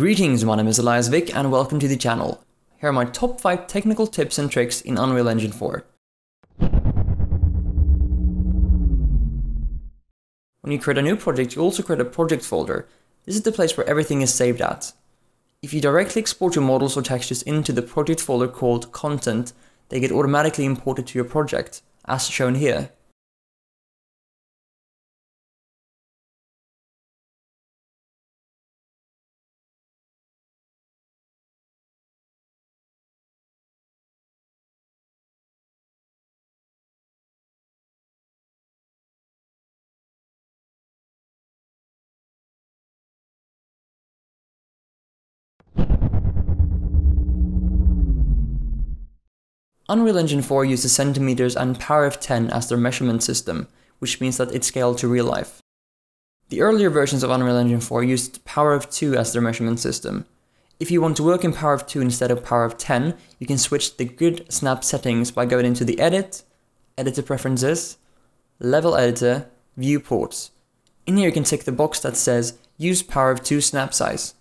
Greetings, my name is Elias Wick and welcome to the channel. Here are my top 5 technical tips and tricks in Unreal Engine 4. When you create a new project, you also create a project folder. This is the place where everything is saved at. If you directly export your models or textures into the project folder called content, they get automatically imported to your project, as shown here. Unreal Engine 4 uses centimeters and power of 10 as their measurement system, which means that it's scaled to real life. The earlier versions of Unreal Engine 4 used power of 2 as their measurement system. If you want to work in power of 2 instead of power of 10, you can switch the grid snap settings by going into the Edit, Editor Preferences, Level Editor, Viewports. In here you can tick the box that says Use power of 2 snap size.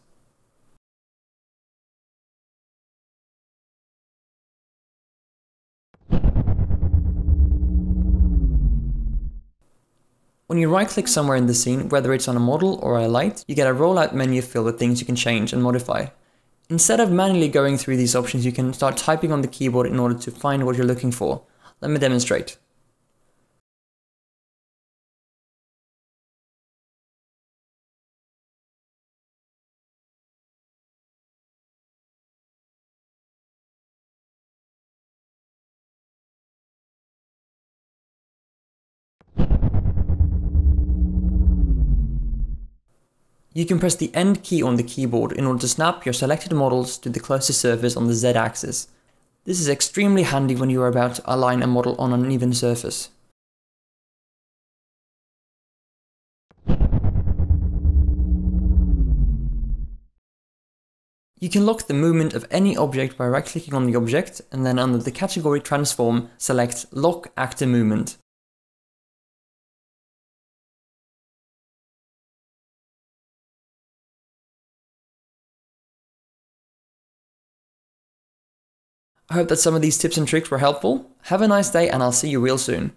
When you right click somewhere in the scene, whether it's on a model or a light, you get a rollout menu filled with things you can change and modify. Instead of manually going through these options, you can start typing on the keyboard in order to find what you're looking for. Let me demonstrate. You can press the End key on the keyboard in order to snap your selected models to the closest surface on the Z-axis. This is extremely handy when you are about to align a model on an uneven surface. You can lock the movement of any object by right-clicking on the object and then under the category Transform, select Lock Actor Movement. I hope that some of these tips and tricks were helpful. Have a nice day and I'll see you real soon.